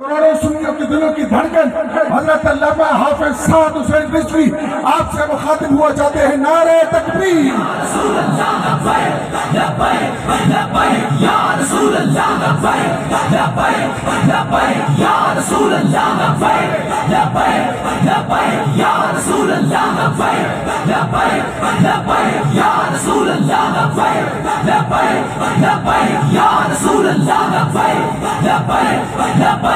करोड़ों सुन्नियों के दिलों की धड़कन हज़रत अल्लामा हाफिज साद हुसैन रिजवी आपसे मुखातिब हुआ चाहते हैं नारे तकबीर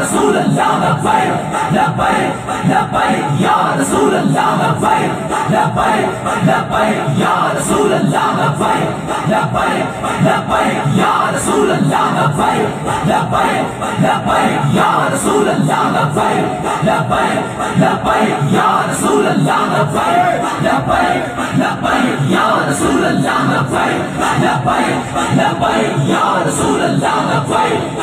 रसूल अल्लाह लबैक लबैक लबैक या रसूल अल्लाह लबैक लबैक लबैक या रसूल अल्लाह लबैक लबैक लबैक या रसूल अल्लाह लबैक लबैक लबैक या रसूल अल्लाह लबैक लबैक लबैक या रसूल अल्लाह लबैक लबैक लबैक या रसूल अल्लाह लबैक लबैक लबैक या रसूल अल्लाह लबैक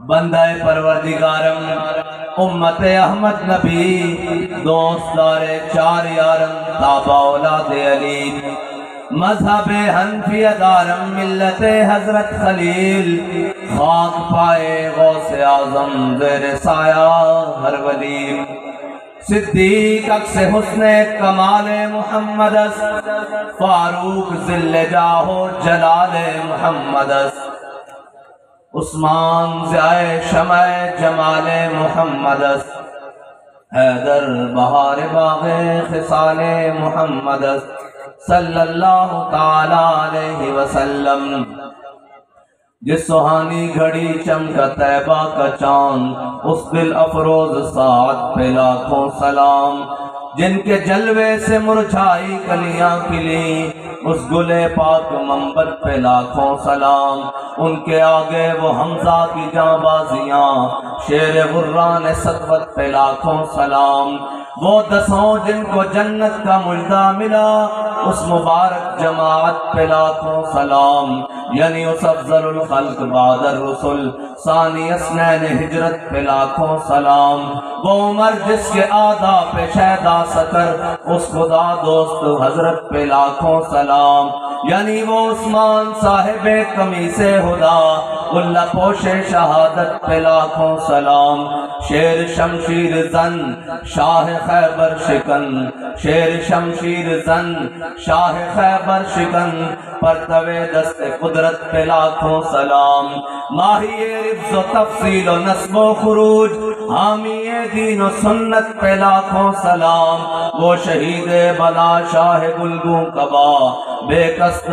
बंदाए परवरदिगारम। उम्मत अहमद नबी दोस्तार चार यारम ताबा औलाद अली। मज़हब हनफी अदारम, मिल्लत हज़रत खलील। खाक पाए गौस आज़म दर साया हर वली। सिद्दीक अक्स हुस्न कमाल मोहम्मद फारूक जिल्ले जाहो जलाल मोहम्मद उस्मान जाए शमय जमाल मोहम्मद। हैदर बहार बाग खिसाल मोहम्मद। सल्लल्लाहु ताला अलैहि वसल्लम। जिस सुहानी घड़ी चमका तैबा का चाँद, उस दिल अफरोज साथ पे लाखों सलाम। जिनके जलवे से मुरझाई कलियाँ खिली उस गुले पाक मंबर पे लाखों सलाम। उनके आगे वो हमजा की जाबाजियाँ। शेर गुर्रान सतवत पे लाखों सलाम। वो दसों जिनको जन्नत का मुर्दा मिला, उस मुबारक जमात पे लाखों सलाम। यानी उस अफजल खल्क बादर रसुल हिजरत पे लाखों सलाम। वो उमर जिसके आधा पे शहदा सकर, उस खुदा दोस्त हज़रत पे लाखों सलाम। यानी वो उस्मान साहिब कमी से हुदा। उल्ला पोशे शहादत पे लाखों सलाम। शेर शमशीर जन, शाह खैबर शिकन। शेर शमशीर जन, शाह खैबर शिकन। पर तवे दस्त कुदरत पे लाखों सलाम। माही रिफ्ज तफसील नस्बो खरूज, हामी दीन सुन्नत पे लाखों सलाम। वो शहीद बला शाह गुलगू कबा, बेकस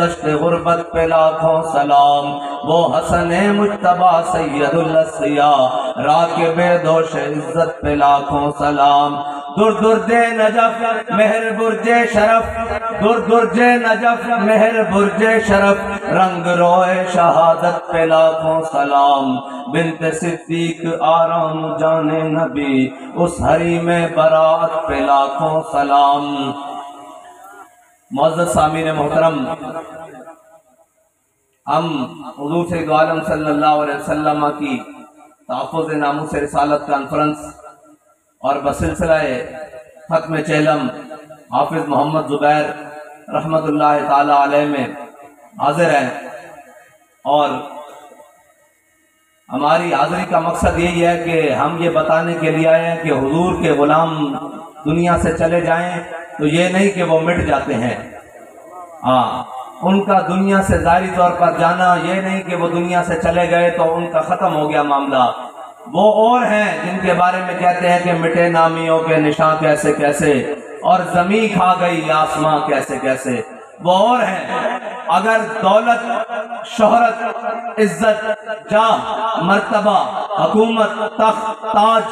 गुर्बत पे लाखों सलाम। वो हसन मुशतबा सैयदुल्लसिया राकिब दोष इज़्ज़त पे लाखों सलाम। दुर दुर्जे नजफ, मेहर बुरजे शरफ। दुर दुर्जे नजफ, मेहर बुरजे शरफ। रंग रोए शहादत पे लाखों सलाम। बिनत सिद्दीक आराम जाने नबी, उस हरी में बरात पे लाखों सलाम। मोहम्मद सामीन मोहतरम हम हजूर से आलम सल्लल्लाहु की तहफ़ से रसालत कॉन्फ्रेंस और बसिलसिला ख़त्म चेलम हाफिज़ मोहम्मद ज़ुबैर रहमत ताला में हाजिर हैं। और हमारी हाजिरी का मकसद यही है कि हम ये बताने के लिए आए हैं कि हुजूर के गुलाम दुनिया से चले जाएँ तो ये नहीं कि वो मिट जाते हैं। हाँ। उनका दुनिया से जारी तौर पर जाना ये नहीं कि वो दुनिया से चले गए तो उनका ख़त्म हो गया मामला। वो और हैं जिनके बारे में कहते हैं कि मिटे नामियों के निशान कैसे कैसे और जमी खा गई आसमां कैसे कैसे वो और हैं। अगर दौलत, शोहरत, इज़्ज़त जा मरतबा, हकूमत, तख्त, ताज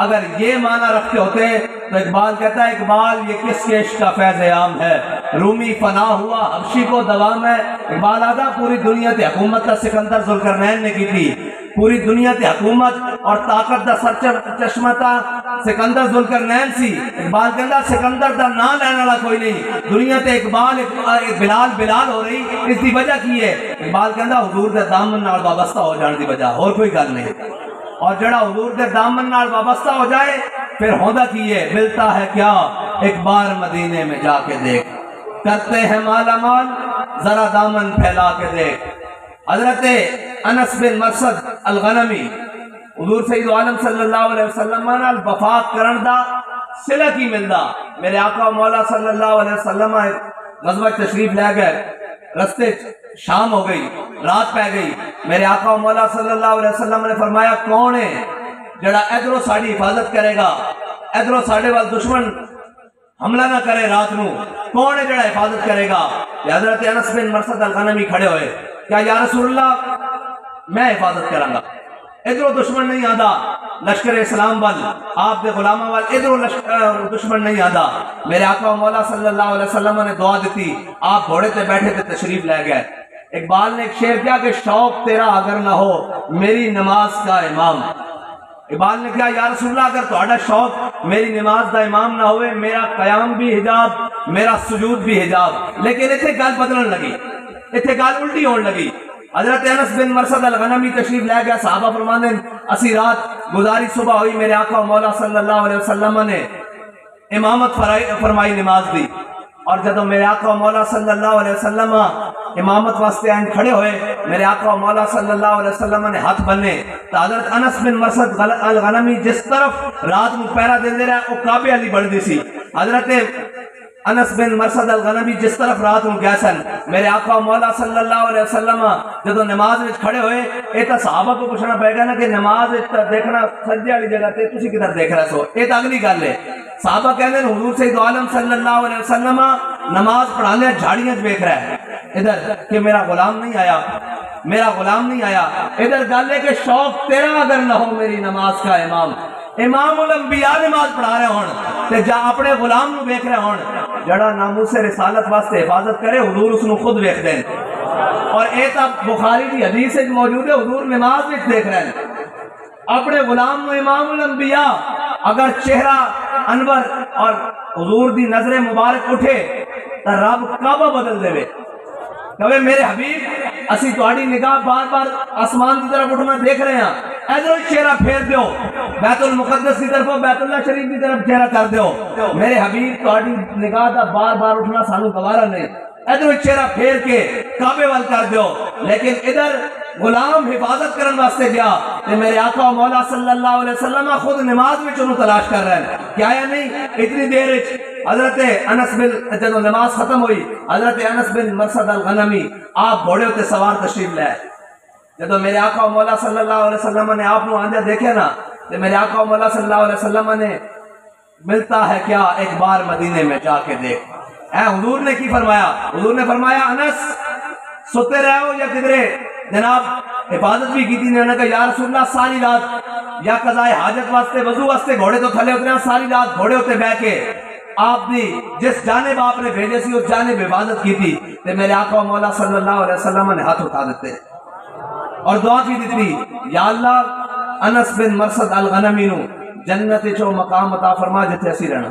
अगर ये माना रखते होते तो इकबाल कहता है, इकबाल, ये किस केश का फैज आम है? रूमी फना हुआ, हबशी को दबा में। इकबाल आदा पूरी दुनिया की हकूमत का सिकंदर जुलकर ने की थी। पूरी दुनिया की हुकूमत और ताकत का सर चश्मा था। सिकंदर जुलकर नैन सी। इकबाल कहता सिकंदर का ना लैन वाला कोई नहीं। दुनिया ते इकबाल बिलाल बिलाल हो रही। इसकी वजह की है? इकबाल कहता हजूर के दामन वाबस्ता हो जाने की वजह। और कोई गल नहीं। और जड़ा हजूर के दामन वाबस्ता हो जाए, फिर होता की है? मिलता है क्या? एक बार मदीने में जाके देख। करते हैं माला माल जरा दामन फैला के देख। हज़रत अनस बिन मरसद अल गनमी हजूर सईद आलम सल्लल्लाहु अलैहि वसल्लम नाल वफात करन दा, सिला की मिलदा। मेरे आका मौला सल्लल्लाहु अलैहि वसल्लम गजवा तशरीफ़ ले गए, रस्ते शाम हो गई, रात पै गई। मेरे आका मौला सल्लल्लाहु अलैहि वसल्लम ने फरमाया, कौन है जड़ा इधरों साड़ी हिफाजत करेगा? इधरों साढ़े वाल दुश्मन हमला ना करे रात को कौन है जड़ा हिफाजत करेगा? हज़रत अनस बिन मरसद अल गनमी खड़े हुए। क्या या रसूलुल्लाह, मैं हिफाजत करांगा। इधरों दुश्मन नहीं आता लश्कर इस्लाम वाल आप दे गुलामा वाल, इधरों दुश्मन नहीं आता मेरे आका मौला सल्लल्लाहु अलैहि वसल्लम ने दुआ दी आप घोड़े पे बैठे थे, तशरीफ़ ले गए। इकबाल ने एक शेर किया कि, शौक तेरा अगर ना हो, मेरी नमाज़ का इमाम। इकबाल ने कहा यार रसूलुल्लाह, अगर थोड़ा तो शौक मेरी नमाज़ का इमाम ना हो मेरा कयाम भी हिजाब, मेरा सुजूद भी हिजाब। लेकिन इतने गल बदलन लगी। इतने गल उल्टी होने लगी। हज़रत अनस बिन मरसद अल गनमी तशरीफ़ लै गया साहबा फरमाने असी रात गुजारी सुबह हुई, मेरे आका मौला सल्लल्लाहु अलैहि वसल्लम ने इमामत फरमाई नमाज़ दी। और जब मेरे आका मौला सल्लल्लाहु अलैहि वसल्लम इमामत वास्ते आइन खड़े हुए, मेरे आका मौला सल्लल्लाहु अलैहि वसल्लम ने हाथ बन्ने तो हज़रत अनस बिन मरसद अल गनमी जिस तरफ़ रात में पहरा देते रहे, वो काबे अली बढ़ती सी। हज़रत अनस बिन मरसद अल गनबी जिस तरफ़ रात हूँ गया सन, मेरे आका मौला सल्लल्लाहु अलैहि वसल्लम, जब नमाज़ में खड़े हुए, ए तो सहाबा को पूछना पड़ेगा ना कि नमाज़ देखना सज्जे वाली जगह ते तुसी किधर देख रहे हो? ए तो अगली गल है। सहाबा कहंदे ने हुजूर से आलम सल्लल्लाहु अलैहि वसल्लम, नमाज़ पढ़ाने झाड़ियाँ देख रहा है। इधर, कि मेरा गुलाम नहीं आया? मेरा गुलाम नहीं आया? इधर गल है कि शौक तेरा अगर ना हो, मेरी नमाज़ का इमाम। इमाम उलंबिया नमाज़ पढ़ा रहे जा अपने गुलाम नु देख रहे होन जड़ा नामूसे रिसालत वास्ते हिफाजत करे, हुजूर उसनु खुद देख देन। और ए ता बुखारी की हदीस में मौजूद है, हुजूर नमाज़ में देख रहे हैं अपने गुलाम नु इमाम उलंबिया अगर चेहरा, अनवर और हुजूर दी नज़र मुबारक उठे तो रब कब बदल देवे। कहे मेरे हबीब, असि थोड़ी निगाह बार बार आसमान की तरफ़ उठना देख रहे हैं। इधरों चेहरा फेर दो बैतुल मुकद्दस की तरफ़ बैतुल्ला शरीफ की तरफ़ चेहरा कर दो मेरे हबीब थोड़ी निगाह का बार बार उठना सानू गवारा नहीं। इधर चेहरा फेर के काबे वाल कर दो लेकिन इधर गुलाम हिफाजत करने वास्ते गया ते मेरे आका मौला सल्लल्लाहु अलैहि वसल्लम खुद नमाज़ में चुनू तलाश कर रहे हैं। क्या या नहीं? इतनी देर हज़रत अनस बिन जब नमाज़ खत्म हुई, हज़रत अनस बिन मरसद अल गनमी आप घोड़े उते सवार तशरीफ़ लाए। जब मेरे आका मौला सल्लल्लाहु अलैहि वसल्लम ने आप आंदे देखे ना तो मेरे आका मौला सल्लल्लाहु अलैहि वसल्लम ने, मिलता है क्या? एक बार मदीने में जाके देख। हुजूर ने की फरमाया? हुजूर ने फरमाया, अनस, सोते रहो या किधरे? जनाब, हिफाजत भी की थी कहा यार सुनना सारी रात, या कजाए हाजत वास्ते, वज़ू वास्ते घोड़े तो थले उतरे सारी रात घोड़े होते बह के आपने जिस जाने बाप ने भेजे सी, उस जाने हिफाजत की थी, ते मेरे आका मौला सल्लल्लाहु अलैहि वसल्लम ने हाथ उठा देते। और दुआ की दी या अल्लाह, अनस बिन मरसद अल गनमी नु जन्नत चो मकाम अता फरमा, जिथे असी रहना।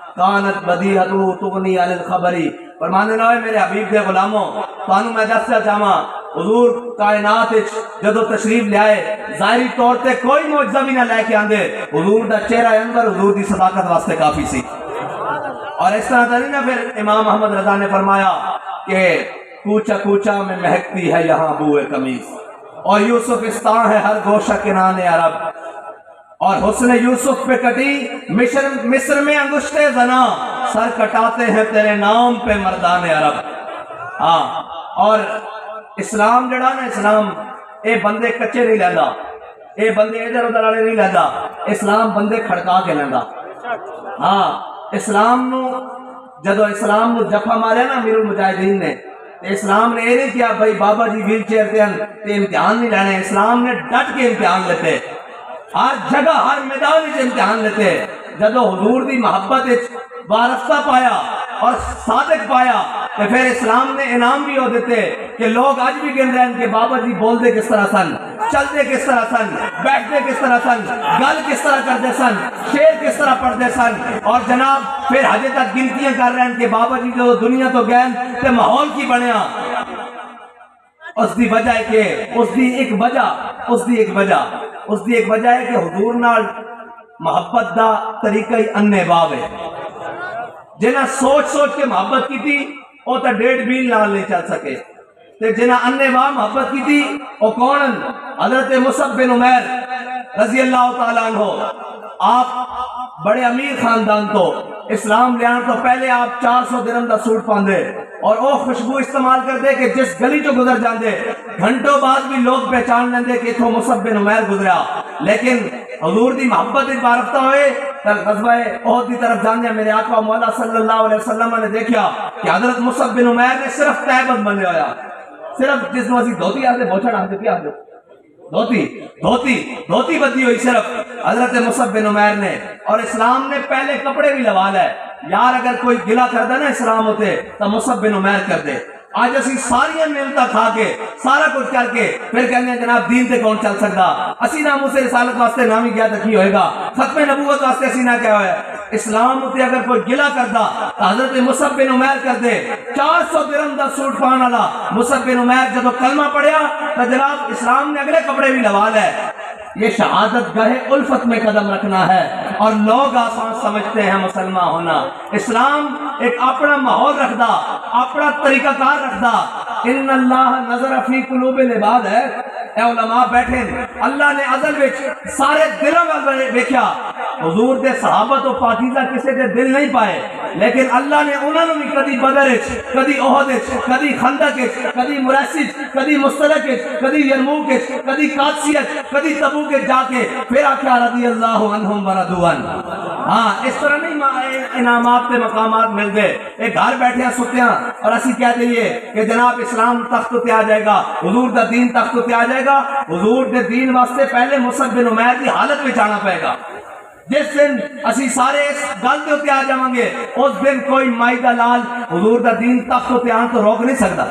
कानत बदीहतु तुगनी अनिल खबरी। फरमाने ना मेरे हबीब के गुलामों, तानु मैं दसना चाहवा। हुजूर कायनात जदों तशरीफ़ लियाए, जाहिरी तौर ते कोई मुआवजा भी ना लेके आंदे। हुजूर दा चेहरा अंदर हुजूर दी सदाकत वास्ते काफ़ी सी। और इस तरह नहीं ना फिर इमाम अहमद रजा ने फरमाया कि कूचा कूचा में महकती है यहाँ बुए कमीज। और यूसुफ इस्तान है, हर गोशा के नाने अरब। और हुस्न यूसुफ पे कटी मिश्र मिस्र में अंगुश्ते जना। सर कटाते हैं तेरे नाम पे मर्दान अरब। हाँ और इस्लाम जड़ा ना इस्लाम ये बंदे कच्चे नहीं लैंदा। ये बंदे इधर उधर वाले नहीं लैंदा। इस्लाम बंदे खड़का के लैंदा। हाँ इस्लाम नु, जदों इस्लाम नु जफा मारे ना मीरुल मुजाहिदीन ने इस्लाम ने यह नहीं किया, भाई बाबा जी व्हील चेयर ते इम्तिहान नहीं लेने। इस्लाम ने डट के इम्तिहान लेते। हर जगह, हर मैदान इम्तिहान लेते जदों हुजूर दी मोहब्बत वारस्ता पाया और सादक पाया तो फिर इस्लाम ने इनाम भी हो देते कि लोग आज भी गिन रहे हैं कि बाबा जी बोलते किस तरह सन, चलते किस तरह सन, बैठते किस तरह सन, गल किस तरह करते सन, शेर किस तरह पढ़ते सन। और जनाब, फिर हजे तक गिनतियाँ कर रहे हैं कि बाबा जी जो दुनिया तो गए ते माहौल की बनया। उसकी वजह है कि, उसकी एक वजह, उसकी एक वजह, उसकी एक वजह है कि हजूर नाल मोहब्बत का तरीका ही अन्य बाब है। जिन्हें सोच सोच के मोहब्बत की थी वह तो डेढ़ मील नाल नहीं चल सके। जिन्हें अन्ने वाह मोहब्बत की थी वह कौन? हज़रत मुसब बिन उमैर। रज़ी अल्लाह हो आप बड़े अमीर खानदान तो इस्लाम लिया तो पहले आप 400 दिरम का सूट पाते और वो खुशबू इस्तेमाल करते कि जिस गली चो गुजर जाते घंटों बाद भी लोग पहचान लेंगे कि इथों मुसब बिन उमैर गुजरा। लेकिन हजूर की मोहब्बत बारफ्ता हुए ओहद की तरफ़ मेरे सल्लल्लाहु ने देखा कि हज़रत मुसब बिन उमैर ने सिर्फ़ तैबत बने होया। सिर्फ़ जिसमें धोती आते बोछड़ आते क्या आते धोती धोती धोती बदली हुई सिर्फ़ हज़रत मुसब बिन उमैर ने। और इस्लाम ने पहले कपड़े भी लवा लाए यार अगर कोई गिला कर दे ना इस्लाम होते तो मुसब उमैर कर दे। ਅੱਜ ਅਸੀਂ ਸਾਰੀਆਂ ਮਿਹਨਤਾਂ ਖਾ ਕੇ ਸਾਰਾ ਕੁਝ ਕਰਕੇ ਫਿਰ ਕਹਿੰਦੇ ਜਨਾਬ ਦੀਨ ਤੇ ਕੌਣ ਚੱਲ ਸਕਦਾ ਅਸੀਂ ਨਾ ਮੁਸੇ ਰਿਸਾਲਤ ਵਾਸਤੇ ਨਾ ਵੀ ਗਿਆ ਤਾਂ ਕੀ ਹੋਏਗਾ ਖਤਮੇ ਨਬੂਵਤ ਵਾਸਤੇ ਅਸੀਂ ਨਾ ਕਿਹਾ ਹੋਇਆ ਇਸਲਾਮ ਉਤੇ ਅਗਰ ਕੋਈ ਗਿਲਾ ਕਰਦਾ ਤਾਂ ਹਜ਼ਰਤ ਮੁਸਬ ਬਿਨ ਉਮੈਰ ਕਰਦੇ 400 ਦਿਰਹਮ ਦਾ ਸੂਟ ਪਾਉਣ ਵਾਲਾ ਮੁਸਬ बिन उमैर जब कलमा पढ़िया तो जनाब इस्लाम ने अगले कपड़े भी लवा ले ये शहादत गहे उल्फत में कदम रखना है। और लोग आसान समझते हैं मुसलमान होना। इस्लाम एक अपना माहौल रखदा, अपना तरीकाकार रखदा। इन अल्लाह नज़र फ़ी कुलूब इबाद है। उलमा बैठे अल्लाह ने अजल विच सारे दिलों वाल वेख्या। हजूर के सहाबा तो पाकिजा किसी के दिल नहीं पाए। लेकिन अल्लाह ने उन्होंने भी कदी बदर कदी ओहद कदी खंदक कदी मुरसिद कदी मुस्तलक कदी यरमूक कदी कादसियत कदी तबू के जाके फिर आख्या रदी अल्लाह वरदुअन हाँ इस तरह नहीं इनामात के मकामात मिल गए। एक घर बैठे सुत्या और असि कह दईए कि जनाब इस्लाम तख्त ते आ जाएगा, हजूर का दीन तख्त ते आ जाएगा, हजूर के दीन वास्ते पहले मुसद बिन उमैर की हालत में आना पेगा जिस दिन असी सारे इस गल के उत्ते आ जावांगे, उस दिन कोई माई का लाल हजूर का दीन तख्त उत्ते आन तो रोक नहीं सकता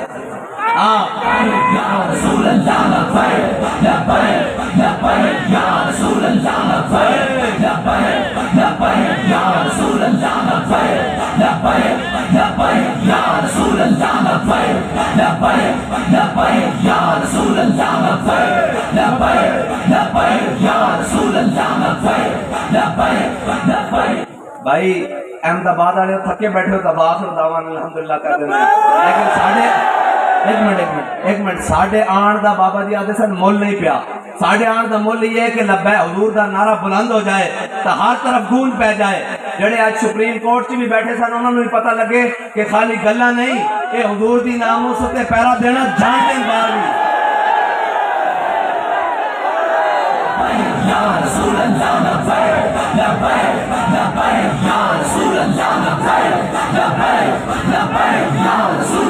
भाई, अहमदाबाद आए तो थके बैठे हो तो बात और दावा अलहमदुल्ला कर देना। लेकिन साढ़े ਇੱਕ ਮਿੰਟ ਇੱਕ ਮਿੰਟ ਇੱਕ ਮਿੰਟ ਸਾਡੇ ਆਣ ਦਾ ਬਾਬਾ ਜੀ ਆਦੇ ਸਨ ਮੁੱਲ ਨਹੀਂ ਪਿਆ ਸਾਡੇ ਆਣ ਦਾ ਮੁੱਲ ਇਹ ਹੈ ਕਿ ਲੱਭੈ ਹਜ਼ੂਰ ਦਾ ਨਾਰਾ ਬੁਲੰਦ ਹੋ ਜਾਏ ਤਾਂ ਹਰ ਤਰਫ ਗੂੰਜ ਪੈ ਜਾਏ ਜਿਹੜੇ ਅੱਜ ਸੁਪਰੀਮ ਕੋਰਟ 'ਚ ਵੀ ਬੈਠੇ ਸਨ ਉਹਨਾਂ ਨੂੰ ਵੀ ਪਤਾ ਲੱਗੇ ਕਿ ਖਾਲੀ ਗੱਲਾਂ ਨਹੀਂ ਇਹ ਹਜ਼ੂਰ ਦੀ ਨਾਮ ਉਸ ਉੱਤੇ ਪੈਰਾ ਦੇਣਾ ਜਾਣਦੇ ਬਾਹਰ ਵੀ ਯਾ ਰਸੂਲ ਅੱਲਾਹ ਨਾ ਬੈਠ ਨਾ ਬੈਠ ਨਾ ਬੈਠ ਯਾ ਰਸੂਲ ਅੱਲਾਹ ਨਾ ਬੈਠ ਨਾ ਬੈਠ ਨਾ ਬੈਠ ਯਾ ਰਸੂਲ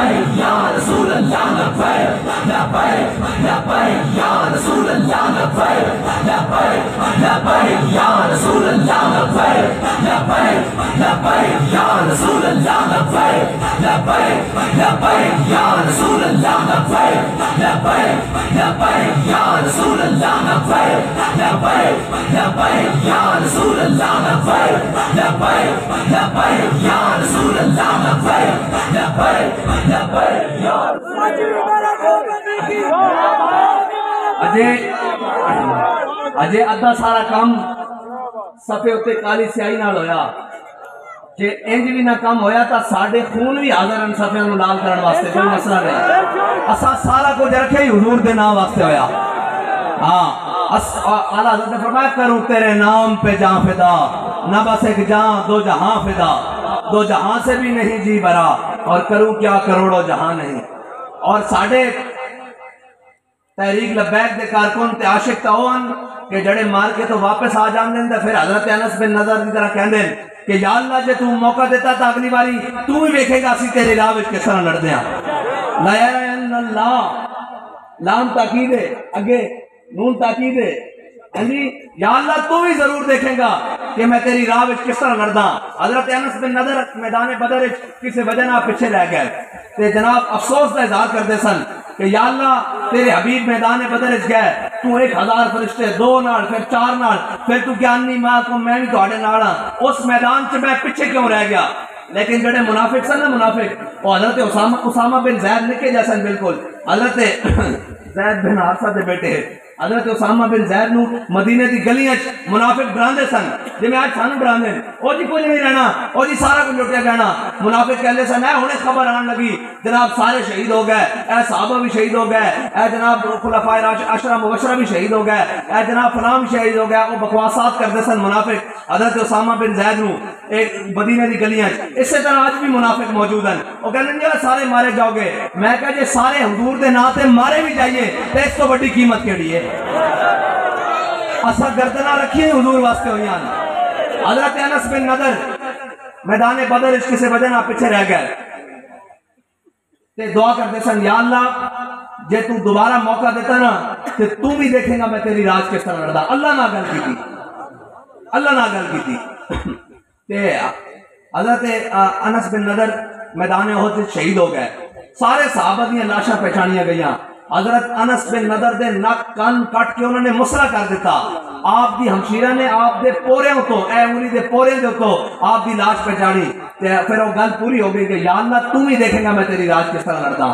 लब्बैक या रसूल अल्लाह लब्बैक लब्बैक लब्बैक या रसूल अल्लाह लब्बैक लब्बैक लब्बैक या रसूल अल्लाह लब्बैक लब्बैक लब्बैक या रसूल अल्लाह लब्बैक लब्बैक लब्बैक या रसूल अल्लाह लब्बैक लब्बैक लब्बैक या रसूल अल्लाह लब्बैक लब्बैक लब्बैक या रसूल अल्लाह लब्बैक लब्बैक लब्बैक या रसूल अल्लाह लब्बैक या अजय अजय, अद्धा सारा काम सफे उत्ते काली स्याही नाल होया। जे इंज भी ना कम होया तो साडे खून भी हाजिर हैं सफे नु लाल करने वास्ते, कोई मसला नहीं। असा सारा कुछ रखे ही हुजूर दे नाम वास्ते होया। हाँ आला हज़रत ने फरमाया, करूँ तेरे नाम पे जां फिदा, न बस एक जां, दो जहाँ फिदा। दो जहाँ से भी नहीं जी भरा और करूँ क्या करोड़ों जहाँ नहीं। और साढ़े तहरीक लबैक दे कारकुन ते आशिक तावन के जड़े मार के तो वापस आ जाते हैं फिर हज़रत अनस बिन नज़र की तरह कहते हैं कि या अल्लाह, जे तू मौका देता तो अगली बारी, तू भी वेखेगा असि तेरे राह विच किस तरह लड़दे हाँ ला इलाहा इल्लल्लाह। लाम ताकीद है आगे नून ताकीद है हाँ अल्लाह तू भी ज़रूर देखेगा कि मैं तेरी राह किस तरह लड़दा। हज़रत अनस बिन मैदान बदर किसी वजह ना गए। ते जनाब अफसोस का इजहार करते सन कि अल्लाह, तेरे हबीब मैदान बदर गए। तू एक हज़ार फरिश्ते, दो नाल, फिर चार नाल, फिर तू ज्ञानी, माँ को मैं भी थोड़े नाल उस मैदान च मैं पीछे क्यों रह गया? लेकिन जड़े मुनाफिक सन ना मुनाफिक हज़रत उसामा उसामा बिन जैद निके जैसन बिल्कुल। हज़रत जैद बिन के बेटे हज़रत उसामा बिन जैद नु मदीने दी गलियाँ च मुनाफिक डरांदे सन। जिवें आज सानू डरांदे ओ जी कुछ नहीं रहना, ओ जी सारा कुछ लुटिया जाना। मुनाफिक कहते सन ए हुणे खबर आन लगी, जनाब सारे शहीद हो गए ए साहबा भी शहीद हो गए ए जनाब खुलाफाए अशरा मुबशरा भी शहीद हो गए ए जनाब फलाम शहीद हो गया वो बकवासात करते सन मुनाफिक, हज़रत उसामा बिन जैद नु, एक मदीने दी गलियाँ च। इसी तरह आज भी मुनाफिक मौजूद हैं। वो कहते हैं सारे मारे जाओगे। मैं कहा, जे सारे हजूर नाम से मारे भी जाइए तो इस तो बड़ी कीमत केड़ी है? असा गर्दना रखी हजूर वास्ते हुई हज़रत अनस बिन नदर मैदान बदर इश्क से वजह ना पीछे रह गए। ते दुआ करते सन, या अल्लाह, जे तू दोबारा मौका देता ना, ते तू भी देखेगा मैं तेरी राज किस तरह लड़दा अल्लाह ना गल की अल्लाह ना गल की ते हज़रत अनस बिन नदर मैदान शहीद हो गए। सारे साहबा दियाँ लाशा पहचानिया गई हज़रत अनस बिन नदर दे नाक कान काट के उन्होंने मुसला कर दिता। आप दी हमशीरा ने आप दे पोरे तो ऐ उरी दे पोरे दे तो आप दी लाश पहचानी ते फिर वो गल पूरी हो गई कि या अल्लाह, तू ही देखेगा मैं तेरी लाश किस तरह लड़दा।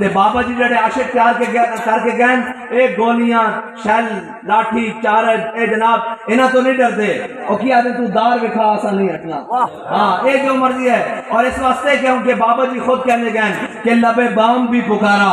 ते बाबा जी जड़े आशिक प्यार के गए करके गए ए गोलियाँ, शैल, लाठी चार ए जनाब इना तो नहीं डरते ओ की आदे तू दार विखा आसान नहीं हटना हाँ, ए जो मर्ज़ी है। और इस वास्ते क्योंकि बाबा जी खुद कहने गए कि लबे बाम भी पुकारा।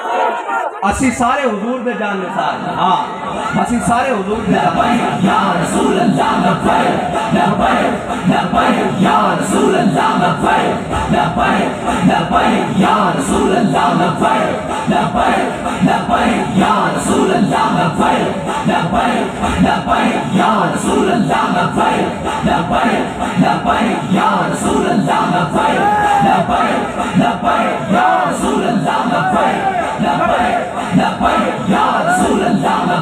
असी सारे हजूर दे जान निसार हाँ असी सारे हजूर दे लबैक या रसूल अल्लाह लबैक लबैक लबैक या रसूल अल्लाह लबैक लबैक लबैक या रसूल अल्लाह लबैक लबैक लबैक या रसूल अल्लाह लबैक लबैक लबैक या रसूल अल्लाह लबैक लबैक लबैक या रसूल अल्लाह लबैक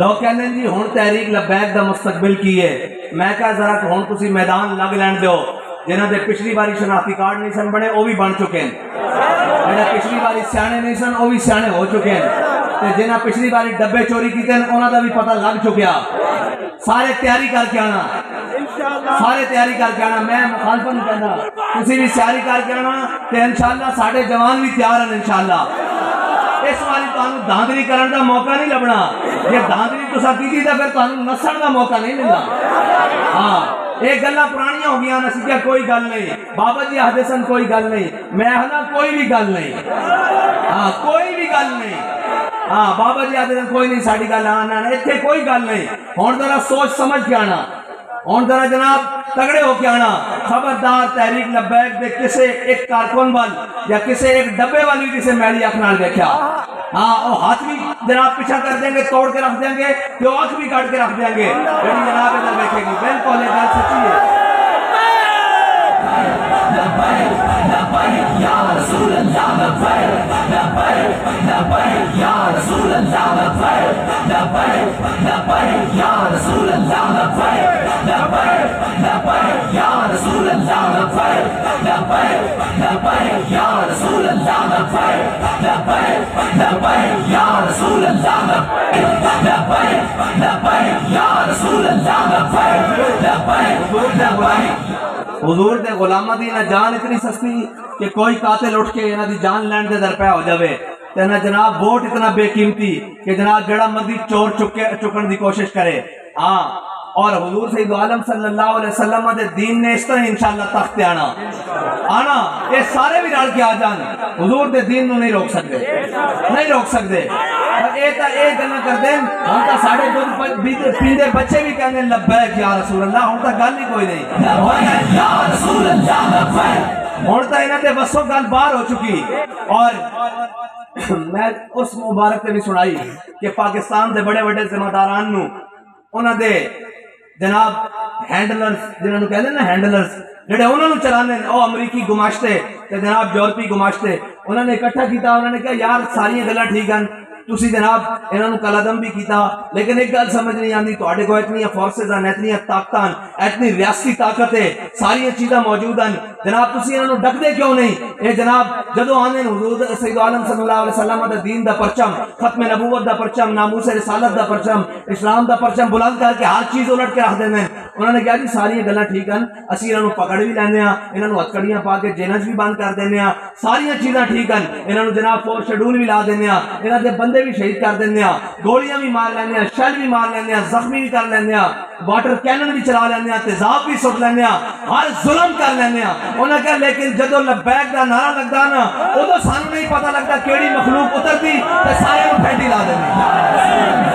ਲੋਕ ਕਹਿੰਦੇ ਨੇ ਜੀ ਹੁਣ ਤਹਿਰੀਕ ਲਬੈਕ ਦਾ ਮੁਸਤਕਬਲ ਕੀ ਹੈ ਮੈਂ ਕਹਾ ਜ਼ਰਾ ਕਿ ਹੁਣ ਤੁਸੀਂ ਮੈਦਾਨ ਲੱਗ ਲੈਣ ਦਿਓ ਜਿਨ੍ਹਾਂ ਦੇ ਪਿਛਲੀ ਵਾਰੀ ਸ਼ਨਾਖਤੀ ਕਾਰਡ ਨਹੀਂ ਸਨ ਬਣੇ ਉਹ ਵੀ ਬਣ ਚੁੱਕੇ ਨੇ ਜਿਹੜੇ ਪਿਛਲੀ ਵਾਰੀ ਸਿਆਣੇ ਨਹੀਂ ਸਨ ਉਹ ਵੀ ਸਿਆਣੇ ਹੋ ਚੁੱਕੇ ਨੇ ਤੇ ਜਿਨ੍ਹਾਂ ਪਿਛਲੀ ਵਾਰੀ ਡੱਬੇ ਚੋਰੀ ਕੀਤੇ ਨੇ ਉਹਨਾਂ ਦਾ ਵੀ ਪਤਾ ਲੱਗ ਚੁੱਕਿਆ ਸਾਰੇ ਤਿਆਰੀ ਕਰਕੇ ਆਣਾ ਸਾਰੇ ਤਿਆਰੀ ਕਰਕੇ ਆਣਾ ਮੈਂ ਮੁਖਾਲਫਤ ਨਹੀਂ ਕਹਿੰਦਾ ਤੁਸੀਂ ਵੀ ਤਿਆਰੀ ਕਰਕੇ ਆਣਾ ਤੇ ਇਨਸ਼ਾਅੱਲਾ ਸਾਡੇ ਜਵਾਨ ਵੀ ਤਿਆਰ ਹਨ ਇਨਸ਼ਾਅੱਲਾ ਇਸ ਵਾਰੀ ਤੁਹਾਨੂੰ ਦਾਂਦਰੀ ਕਰਨ ਦਾ ਮੌਕਾ ਨਹੀਂ ਲੱਭਣਾ ਜੇ ਦਾਂਦਰੀ ਤੁਸੀਂ ਕੀਤੀ ਤਾਂ ਫਿਰ ਤੁਹਾਨੂੰ ਨਸਣ ਦਾ ਮੌਕਾ ਨਹੀਂ ਮਿਲਣਾ ਹਾਂ ਇਹ ਗੱਲਾਂ ਪੁਰਾਣੀਆਂ ਹੋ ਗਈਆਂ ਅਸੀਂ ਕਿਹਾ ਕੋਈ ਗੱਲ ਨਹੀਂ ਬਾਬਾ ਜੀ ਆਖਦੇ ਸਨ ਕੋਈ ਗੱਲ ਨਹੀਂ ਮੈਂ ਹਨਾ ਕੋਈ ਵੀ ਗੱਲ ਨਹੀਂ ਹਾਂ ਕੋਈ ਵੀ ਗੱਲ ਨਹੀਂ ਹਾਂ ਬਾਬਾ ਜੀ ਆਖਦੇ ਸਨ ਕੋਈ ਨਹੀਂ ਸਾਡੀ ਗੱਲ ਆ ਨਾ ਇੱਥੇ ਕੋਈ ਗੱਲ ਨਹੀਂ ਹੁਣ ਜ਼ਰਾ ਸੋਚ ਸਮਝ ਕੇ ਆਣਾ हूँ जरा जनाब तगड़े होके आना खबरदार तहरीक लबैक के एक कारकुन वाल या किसी एक डब्बे वाली किसी मैली अख देखा हाँ वो हाथ भी जनाब पीछा कर देंगे तोड़ के रख देंगे तो अख भी काट के रख देंगे जनाब इधर बैठेगी बिल्कुल सची है हजूर के गुलामा की ना जान इतनी सस्ती कि कोई कातिल उठ के इन्हों की जान लैंड के पै हो जाए तो तेना जनाब वोट इतना बेकीमती कि जनाब जरा मर्ज़ी चोर चुके चुकन की कोशिश करे। हाँ और हजूर सईद आलम सलम दीन ने इस तरह इंशाला तख्त आना। आना ये सारे भी रल के आ जान। हजूर के दीन नहीं रोक सकते नहीं रोक सकते हम हो चुकी। और उस मुबारक ने भी सुनाई के पाकिस्तान के बड़े बड़े जिम्मेदारान ਦੇ ਬੜੇ ਵੱਡੇ ਜ਼ਿੰਮੇਦਾਰਾਂ ਨੂੰ ਉਹਨਾਂ ਦੇ ਜਨਾਬ ਹੈਂਡਲਰਸ ਜਿਹਨਾਂ ਨੂੰ ਕਹਿੰਦੇ ਨੇ ਹੈਂਡਲਰਸ ਜਿਹੜੇ ਉਹਨਾਂ ਨੂੰ ਚਲਾਉਂਦੇ ਨੇ ਉਹ ਅਮਰੀਕੀ ਗੁਮਾਸ਼ਤੇ ਤੇ ਜਨਾਬ ਯੂਰਪੀ ਗੁਮਾਸ਼ਤੇ ਉਹਨਾਂ ਨੇ ਇਕੱਠਾ ਕੀਤਾ ਉਹਨਾਂ ਨੇ ਕਿਹਾ ਯਾਰ ਸਾਰੀਆਂ ਗੱਲਾਂ ਠੀਕ ਹਨ ਤੁਸੀਂ ਜਨਾਬ ਇਹਨਾਂ ਨੂੰ ਕਲਦਮ ਵੀ ਕੀਤਾ ਲੇਕਿਨ ਇੱਕ ਗੱਲ ਸਮਝ ਨਹੀਂ ਆਉਂਦੀ ਤੁਹਾਡੇ ਕੋਲ ਇਤਨੀਆਂ ਫੋਰਸਸ ਹਨ ਇਤਨੀਆਂ ਤਾਕਤਾਂ ਇਤਨੀ ਰਿਆਸਤੀ ਤਾਕਤ ਹੈ ਸਾਰੀਆਂ ਚੀਜ਼ਾਂ ਮੌਜੂਦ ਹਨ ਜਨਾਬ ਤੁਸੀਂ ਇਹਨਾਂ ਨੂੰ ਡੱਕਦੇ ਕਿਉਂ ਨਹੀਂ ਇਹ ਜਨਾਬ ਜਦੋਂ ਆਉਂਦੇ ਨੇ ਹਜ਼ੂਰ ਸੈਦ ਆਲਮ ਸੱਲੱਲਾਹੁ ਅਲੈਹਿ ਵਸੱਲਮ ਦਾ ਦੀਨ ਦਾ ਪਰਚਮ ਖਤਮ ਨਬੂਵਤ ਦਾ ਪਰਚਮ ਨਾਮੂਸ ਰਸਾਲਤ ਦਾ ਪਰਚਮ ਇਸਲਾਮ ਦਾ ਪਰਚਮ ਬੁਲੰਦ ਕਰਕੇ ਹਰ ਚੀਜ਼ ਉਲਟ ਕੇ ਰੱਖ ਦਿੰਦੇ ਨੇ ਉਹਨਾਂ ਨੇ ਕਿਹਾ ਜੀ ਸਾਰੀਆਂ ਗੱਲਾਂ ਠੀਕ ਹਨ ਅਸੀਂ ਇਹਨਾਂ ਨੂੰ ਪਕੜ ਵੀ ਲੈਂਦੇ ਆ ਇਹਨਾਂ ਨੂੰ ਹੱਥਕੜੀਆਂ ਪਾ ਕੇ ਜੇਲ੍ਹਾਂ 'ਚ ਵੀ ਬੰਦ ਕਰ ਦਿੰਦੇ ਆ ਸਾਰੀਆਂ ਚੀਜ਼ਾਂ ਠੀਕ ਹਨ ਇਹਨਾਂ ਨੂੰ ਜਨਾਬ ਫੋਰ ਸ਼ਡਿਊਲ ਵੀ ਲਾ ਦਿੰਦੇ ਆ ਇਹਨਾਂ ਦੇ ਬੰਦੇ ਵੀ ਸ਼ਹੀਦ ਕਰ ਦਿੰਦੇ ਆ ਗੋਲੀਆਂ ਵੀ ਮਾਰ ਲੈਂਦੇ ਆ ਸ਼ੈਲ ਵੀ ਮਾਰ ਲੈਂਦੇ ਆ ਜ਼ਖਮੀ ਵੀ ਕਰ ਲੈਂਦੇ ਆ ਵਾਟਰ ਕੈਨਨ ਵੀ ਚਲਾ ਲੈਂਦੇ ਆ ਤੇਜ਼ਾਬ ਵੀ ਸੁੱਟ ਲੈਂਦੇ ਆ ਹਰ ਜ਼ੁਲਮ ਕਰ ਲੈਂਦੇ ਆ ਉਹਨਾਂ ਕਿਹਾ ਲੇਕਿਨ ਜਦੋਂ ਲਬੈਕ ਦਾ ਨਾਰਾ ਲੱਗਦਾ ਨਾ ਉਦੋਂ ਸਾਨੂੰ ਨਹੀਂ ਪਤਾ ਲੱਗਦਾ ਕਿਹੜੀ ਮਖਲੂਕ ਉਤਰਦੀ ਤੇ ਸਾਰਿਆਂ ਨੂੰ ਫੈਂਟੀ ਲਾ ਦਿੰਦੀ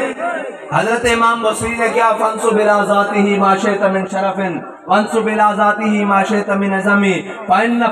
हज़रत इमाम बसरी ने क्या फंसु बिलाजाती ही माशे तमिन शरफिन। फंसु बिलाजाती ही माशे तमिन अजमी फइन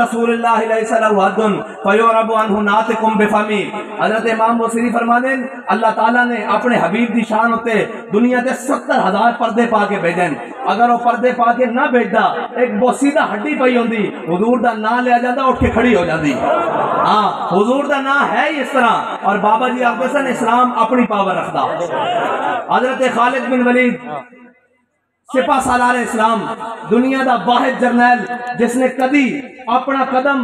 रसूलुल्लाह सल्लल्लाहु हदुन फयुरबु अनहु नातिकुम बिफमी हज़रत इमाम बसरी फरमाने अल्लाह ताला ने अपने हबीब दी शान होते दुनिया के 70000 पर्दे पा के भेजन अगर वो पर्दे पा के ना भेजदा एक बोसीदा हड्डी पई होंदी हुजूर दा नाम लिया जाता उठ के खड़ी हो जाती हाँ हुजूर दा नाम है ही इस तरह और बाबा जी आखते इस्लाम अपनी पावर रखता हज़रत खालिद बिन वलीद सिपा सालार इस्लाम, दुनिया का वाहिद जरनैल, जिसने कदी अपना कदम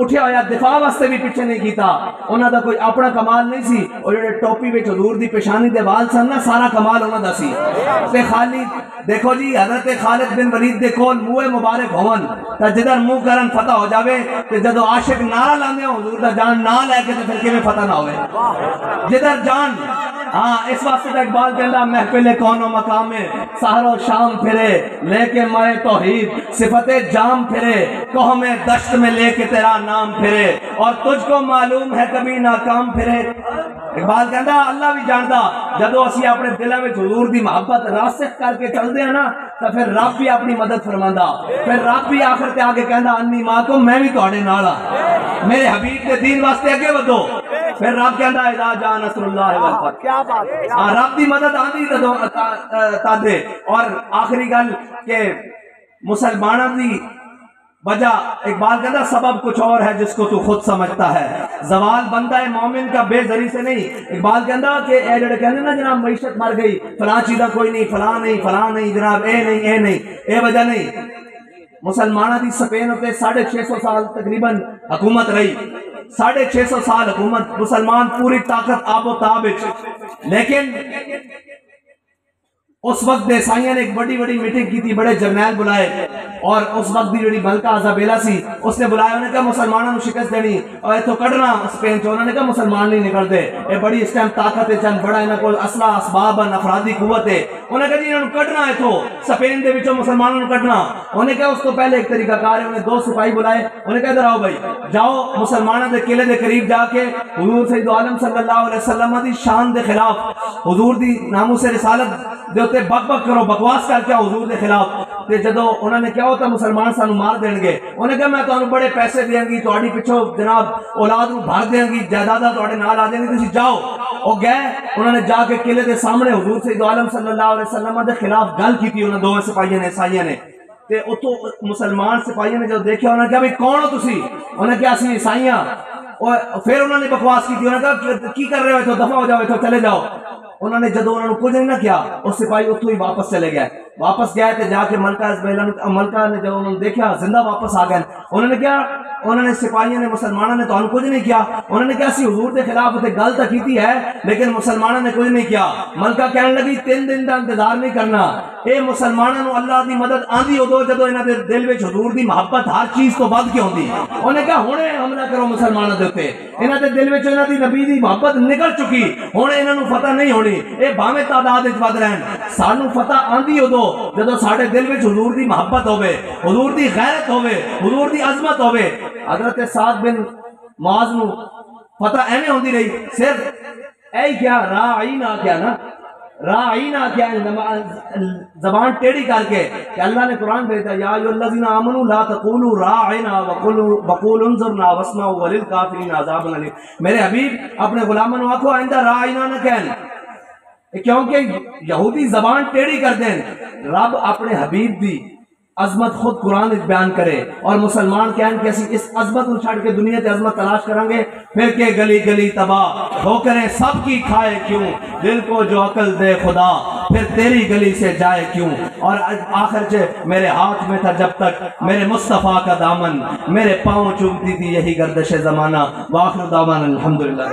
उठा होया दिफा वास्ते भी पीछे नहीं किया उन्हों का कोई अपना कमाल नहीं सी, और जो टोपी में हजूर की पेशानी के वाल सन ना, सारा कमाल उन्हों का सी। ते खाली देखो जी, हज़रत खालिद बिन वलीद के कोल मुँह मुबारक होवन तो जिधर मुँह करन फतह हो जाए तो जदों आशिक नारा लाने हजूर का जान ना लैके तो फिर किवें फतह ना होवे। जिधर जान हाँ इस वास्ते इकबाल कहता महफिल कौनो मकाम में सहरो शाम फिरे लेके माए तोहीद सिफते जाम फिरे कहो में दश्त में लेके तेरा नाम फिरे और तुझको मालूम है कभी नाकाम फिरे इकबाल कहता अल्लाह भी जानता जदों ਅਸੀਂ ਆਪਣੇ ਦਿਲਾਂ ਵਿੱਚ ਹਜ਼ੂਰ ਦੀ ਮੁਹੱਬਤ ਰਾਸਿਖ ਕਰਕੇ ਚੱਲਦੇ ਆ ਨਾ ਤਾਂ ਫਿਰ ਰੱਬ ਵੀ ਆਪਣੀ ਮਦਦ ਫਰਮਾਉਂਦਾ ਫਿਰ ਰੱਬ ਵੀ ਆਖਰ ਤੇ ਆ ਕੇ ਕਹਿੰਦਾ ਅੰਨੀ ਮਾਂ ਕੋ ਮੈਂ ਵੀ ਤੁਹਾਡੇ ਨਾਲ ਆ ਮੇਰੇ ਹਬੀਬ ਦੇ ਦੀਨ ਵਾਸਤੇ ਅੱਗੇ ਵਧੋ फिर रब कहता है ਇਜ਼ਾ ਜਾ ਨਸਰੁੱਲਾਹ वल ਫਤਹ क्या बात है हाँ, रब की मदद आती तो तादे। और आखिरी गल के ਮੁਸਲਮਾਨਾਂ की वजह इकबाल कहता सबब कुछ और है जिसको तू खुद समझता है। जवाल बनता है मोमिन का बेजरी से नहीं। इकबाल कहता कि ए जड़े कहने ना जनाब मीशत मर गई फला चीजा कोई नहीं फला नहीं फला नहीं जनाब ए नहीं ए नहीं ए वजह नहीं। मुसलमाना की स्पेन उ साढ़े छे सौ साल तकरीबन हुकूमत रही। साढ़े छे सौ साल हुकूमत मुसलमान पूरी ताकत आबो ताब लेकिन उस वक्त ईसाइया ने एक बड़ी बड़ी मीटिंग की थी, बड़े जरनैल बुलाए। और उस वक्त की जी मलका अजाबेला सी, उसने बुलाया, उन्हें कहा मुसलमानों को शिकस्त देनी, और इतो कढ़ना स्पेन चो उन्होंने कहा मुसलमान नहीं निकलते। ये बड़ी इस टाइम ताकत है, चंद बड़ा इन्होंने कोल असला, असबाब अफरादी कुवत है। उन्हें कहा जी, इन्होंने कढ़ना इतो स्पेन के विचों मुसलमानों को कढ़ना। उन्हें कहा उस तो पहले एक तरीका कार है, उन्हें दो सिपाही बुलाए। उन्हें कहा, इधर आओ भाई, जाओ मुसलमानों के किले के करीब जाके, हुजूर सईद आलम सल्लल्लाहु अलैहि दी शान के खिलाफ, हुजूर दी से रिसालत ते बक बक करो, बकवास कर क्या हजूर के खिलाफ। जो उन्होंने क्या होता, मुसलमान सू मार देने मैं तुम्हें बड़े पैसे देंगी थोड़ी पिछों जनाब औलाद भर देंगी जायदादा थोड़े नाल आ देंगे तुम जाओ। और गए उन्होंने जाके किले के सामने हजूर से आलम सल्लाम के खिलाफ गल की उन्होंने दो सिपाही ने ईसाइया ने। उतो मुसलमान सिपाही ने जो देखा उन्हें क्या कौन हो तुम उन्हें क्या असं ईसाइया। और फिर उन्होंने बकवास की कर रहे हो इतो दफ़ा हो जाओ इतो चले जाओ। उन्होंने जो उन्होंने कुछ नहीं ना किया और सिपाही उतो ही वापस चले गए। वापस गया थे, जाके मलका इस महिला मलका ने जब उन्होंने देखा, ज़िंदा वापस आ गए। उन्होंने क्या, उन्होंने सिपाहियों ने, मुसलमानों ने तो हम कुछ नहीं किया। उन्होंने क्या सी हजूर के खिलाफ उसे गलत की है, लेकिन मुसलमानों ने कुछ नहीं किया। मलका कहने लगी, तीन दिन का इंतज़ार नहीं करना। ये मुसलमानों अल्लाह की मदद आंधी उदो जो इन्होंने दिल में हजूर की मोहब्बत हर चीज़ तो बद क्यों थी उन्हें क्या हमने हमला करो मुसलमानों के उत्ते। इन्होंने दिल में इन्होंने नबी की मोहब्बत निकल चुकी। हूँ इन्हों फतह नहीं होनी ਨੂੰ ਫਤਹ ਨਹੀਂ ਹੋਣੀ ਇਹ ਭਾਵੇਂ ਤਾਦਾਦ ਵਿੱਚ ਵੱਧ ਰਹਿਣ ਸਾਨੂੰ ਫਤਹ ਆਂਦੀ ਉਦੋਂ ਜਦੋਂ ਸਾਡੇ ਦਿਲ ਵਿੱਚ ਹਜ਼ੂਰ ਦੀ ਮੁਹੱਬਤ ਹੋਵੇ ਹਜ਼ੂਰ ਦੀ ਗੈਰਤ ਹੋਵੇ ਹਜ਼ੂਰ ਦੀ ਅਜ਼ਮਤ ਹੋਵੇ ਹਜ਼ਰਤ ਸਾਦ ਬਿਨ ਮੁਆਜ਼ ਨੂੰ ਫਤਹ ਐਵੇਂ ਹੁੰਦੀ ਰਹੀ ਸਿਰਫ ਐ ਹੀ ਕਿਹਾ ਰਾਹ ਆਈ ਨਾ ਕਿਹਾ ਨਾ राइना क्या है जबान टेढ़ी करके कि अल्लाह ने कुरान भेजा या अय्युहल्लज़ीना आमनू ला तक़ूलू राइना वक़ूलू वक़ूलु उन्ज़ुरना वस्माउ वलिल काफ़िरीन अज़ाबुन अलीम मेरे हबीब अपने गुलामों को आखो आइंदा राइना न कहन क्योंकि यहूदी जबान टेढ़ी कर दें, रब अपने हबीब दी अजमत खुद कुरान बयान करे और मुसलमान कहन कि असि इस अजमत को छड़ के दुनिया की अजमत तलाश करेंगे, फिर के गली गली तबाह हो करें सबकी खाए क्यों? दिल को जो अकल दे खुदा, फिर तेरी गली से जाए क्यों? और आखिर से मेरे हाथ में था जब तक मेरे मुस्तफ़ा का दामन, मेरे पाँव चूमती थी यही गर्दश जमाना, वाखिर दामन, अल्हम्दुलिल्लाह।